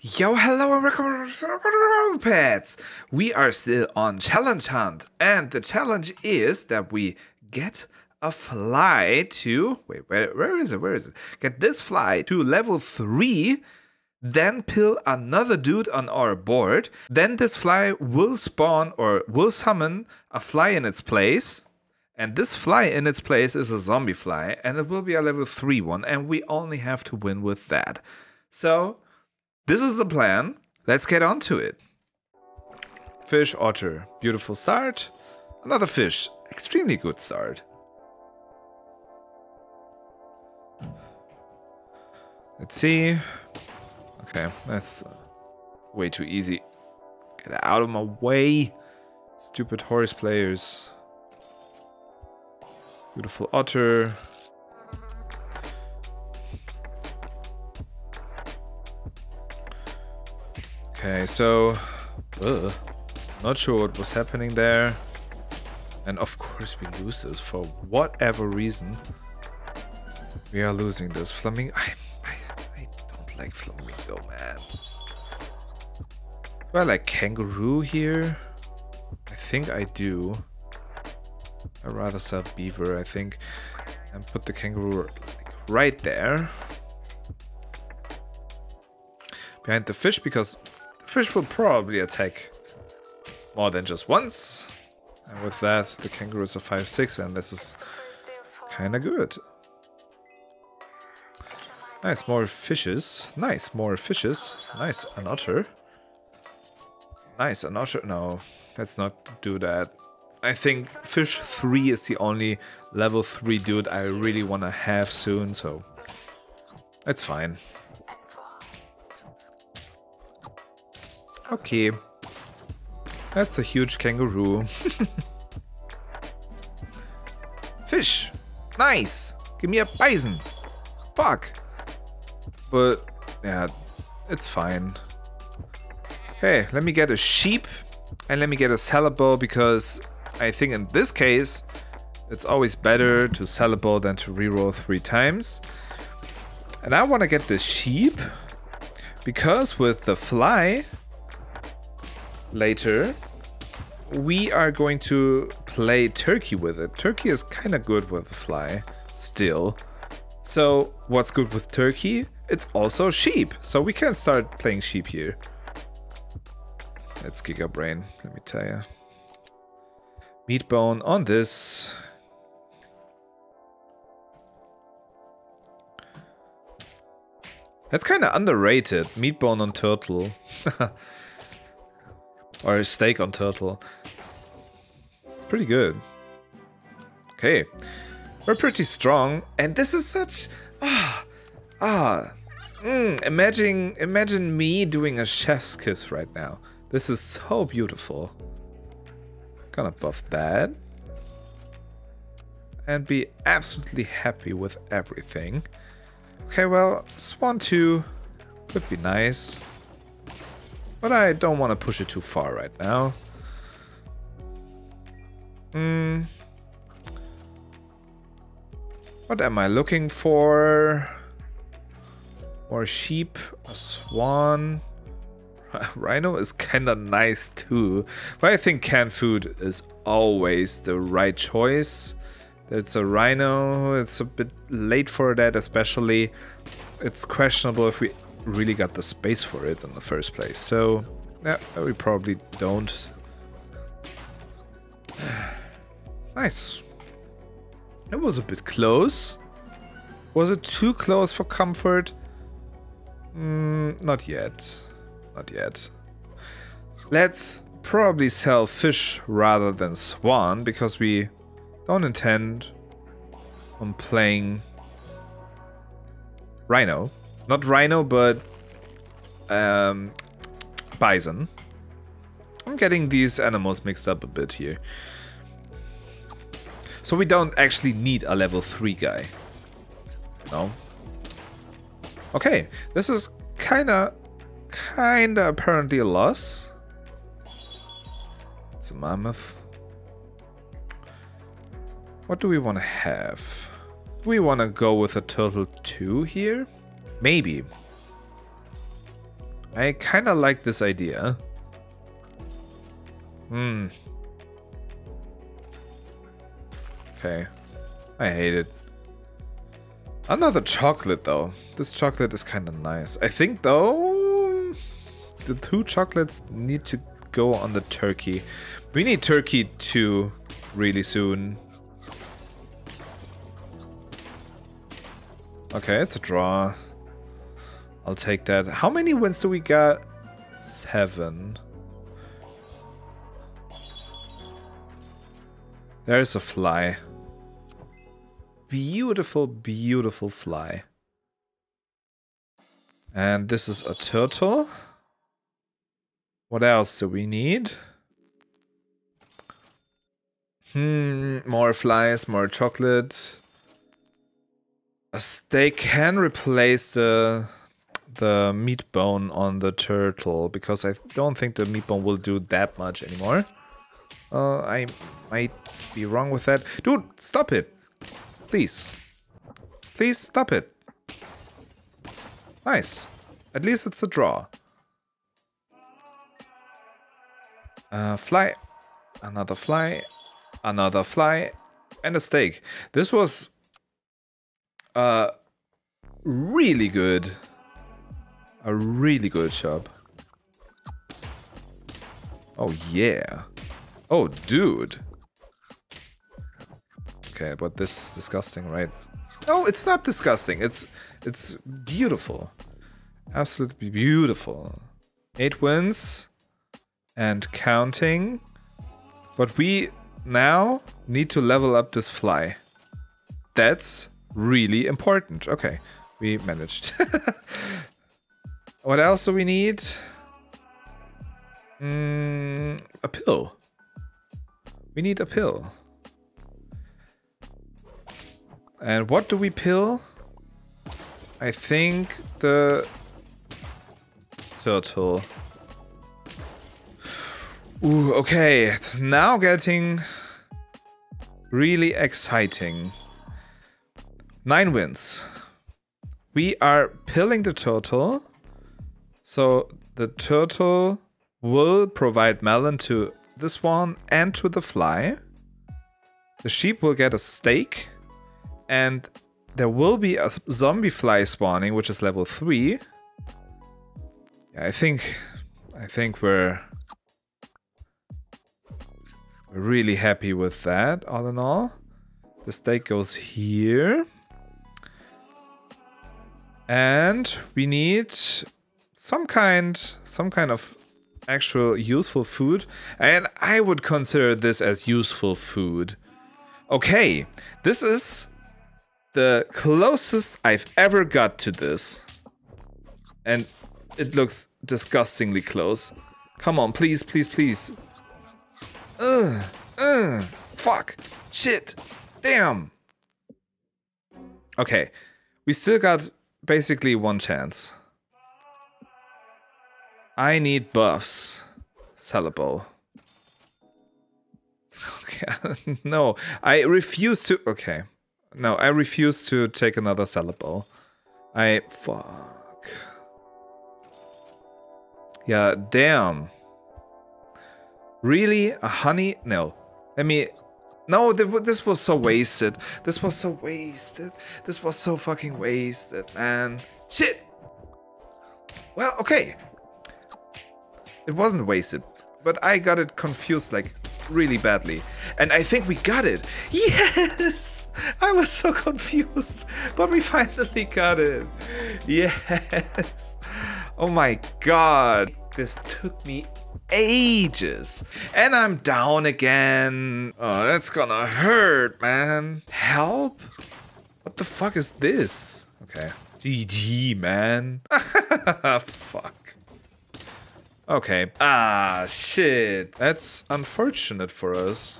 Yo, hello and welcome to Pets! We are still on challenge hunt, and the challenge is that we get a fly to wait, where, where is it? Where is it? Get this fly to level 3, then kill another dude on our board. Then this fly will spawn or will summon a fly in its place. And this fly in its place is a zombie fly, and it will be a level 3 one, and we only have to win with that. So this is the plan. Let's get on to it. Fish, otter. Beautiful start. Another fish. Extremely good start. Let's see. Okay, that's way too easy. Get out of my way. Stupid horse players. Beautiful otter. Okay, so... Ugh, not sure what was happening there. And of course we lose this for whatever reason. We are losing this. Flamingo... I, I, I don't like flamingo, man. Do I like kangaroo here? I think I do. i rather sell beaver, I think. And put the kangaroo like, right there. Behind the fish, because fish will probably attack more than just once. And with that, the kangaroo is a 5-6, and this is kind of good. Nice, more fishes. Nice, more fishes. Nice, an otter. Nice, an otter. No, let's not do that. I think fish 3 is the only level 3 dude I really want to have soon, so that's fine. Okay. That's a huge kangaroo. Fish! Nice! Give me a bison! Fuck! But, yeah, it's fine. Okay, let me get a sheep and let me get a salad bowl because I think in this case it's always better to salad bowl than to reroll three times. And I want to get the sheep because with the fly later, we are going to play Turkey with it. Turkey is kind of good with the fly, still. So what's good with Turkey? It's also sheep, so we can start playing sheep here. Let's our brain, let me tell you. Meat bone on this. That's kind of underrated. Meat bone on turtle. Or a steak on turtle. It's pretty good. Okay. We're pretty strong. And this is such... Ah. Ah. Mm, imagine, imagine me doing a chef's kiss right now. This is so beautiful. Gonna buff that. And be absolutely happy with everything. Okay, well, Swan 2 could be nice. But I don't want to push it too far right now. Hmm. What am I looking for? More sheep, a swan. Rhino is kinda nice too. But I think canned food is always the right choice. It's a rhino, it's a bit late for that especially. It's questionable if we really got the space for it in the first place. So, yeah, we probably don't. nice. It was a bit close. Was it too close for comfort? Mm, not yet. Not yet. Let's probably sell fish rather than swan because we don't intend on playing rhino. Not rhino, but um, bison. I'm getting these animals mixed up a bit here. So we don't actually need a level 3 guy. No. Okay, this is kinda, kinda apparently a loss. It's a mammoth. What do we want to have? We want to go with a turtle 2 here? Maybe. I kind of like this idea. Hmm. Okay. I hate it. Another chocolate though. This chocolate is kind of nice. I think though the two chocolates need to go on the turkey. We need turkey too really soon. Okay, it's a draw. I'll take that. How many wins do we got? Seven. There's a fly. Beautiful, beautiful fly. And this is a turtle. What else do we need? Hmm, more flies, more chocolate. A steak can replace the the meat bone on the turtle because I don't think the meat bone will do that much anymore. Uh, I might be wrong with that. Dude, stop it. Please. Please stop it. Nice. At least it's a draw. Uh, fly. Another fly. Another fly. And a steak. This was... Uh, really good. A really good job. Oh, yeah. Oh, dude. Okay, but this is disgusting, right? No, it's not disgusting. It's it's beautiful. Absolutely beautiful. Eight wins and counting. But we now need to level up this fly. That's really important. Okay, we managed. what else do we need? Mm, a pill. We need a pill. And what do we pill? I think the turtle. Ooh, okay, it's now getting really exciting. Nine wins. We are pilling the turtle. So the turtle will provide melon to this one and to the fly. The sheep will get a steak and there will be a zombie fly spawning, which is level 3. Yeah, I think I think we're we're really happy with that, all in all. The steak goes here. And we need some kind some kind of actual useful food. And I would consider this as useful food. Okay, this is the closest I've ever got to this. And it looks disgustingly close. Come on, please, please, please. Ugh, ugh, fuck, shit, damn. Okay, we still got basically one chance. I need buffs. Salad bowl. Okay, no, I refuse to. Okay, no, I refuse to take another salad bowl. I... Fuck. Yeah, damn. Really? A honey? No. Let me... No, this was so wasted. This was so wasted. This was so fucking wasted, man. Shit! Well, okay. It wasn't wasted, but I got it confused like really badly. And I think we got it. Yes! I was so confused, but we finally got it. Yes. Oh my god. This took me ages. And I'm down again. Oh, that's gonna hurt, man. Help? What the fuck is this? Okay. GG, man. Fuck. Okay. Ah, shit. That's unfortunate for us.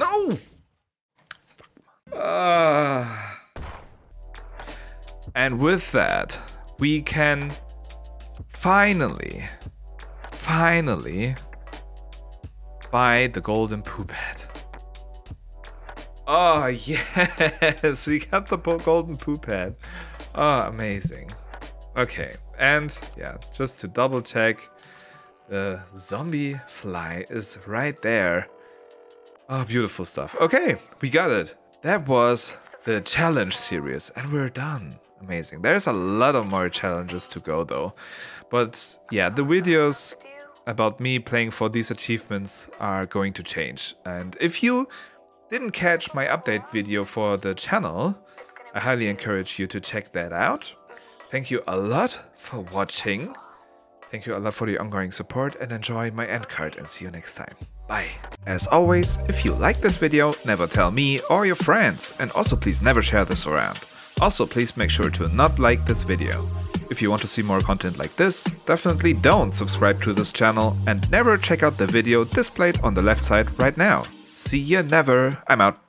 No! Ah. And with that, we can finally, finally buy the golden poop head. Oh, yes, we got the golden poop head. Oh, amazing. Okay, And yeah, just to double check, the zombie fly is right there. Oh, beautiful stuff. Okay, we got it. That was the challenge series and we're done. Amazing. There's a lot of more challenges to go though. But yeah, the videos about me playing for these achievements are going to change. And if you didn't catch my update video for the channel, I highly encourage you to check that out. Thank you a lot for watching. Thank you a lot for the ongoing support and enjoy my end card and see you next time. Bye. As always, if you like this video, never tell me or your friends and also please never share this around. Also please make sure to not like this video. If you want to see more content like this, definitely don't subscribe to this channel and never check out the video displayed on the left side right now. See ya never, I'm out.